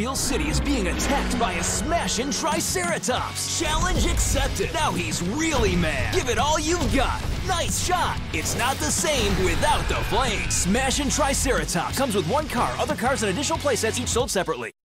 Wheel City is being attacked by a smashing Triceratops. Challenge accepted. Now he's really mad. Give it all you've got. Nice shot. It's not the same without the flames. Smashing Triceratops comes with one car, other cars, and additional playsets each sold separately.